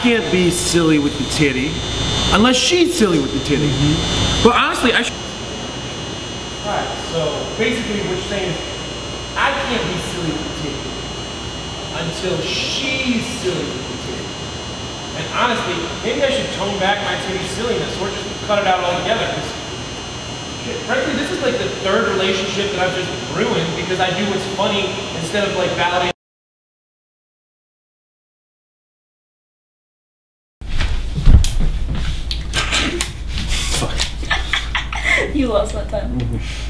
I can't be silly with the titty unless she's silly with the titty. Mm-hmm. But honestly, I. should. Right. So basically, what you're saying is, I can't be silly with the titty until she's silly with the titty. And honestly, maybe I should tone back my titty silliness or just cut it out altogether. Because Frankly, this is like the third relationship that I've just ruined because I do what's funny instead of like validating. You lost that time. Mm-hmm.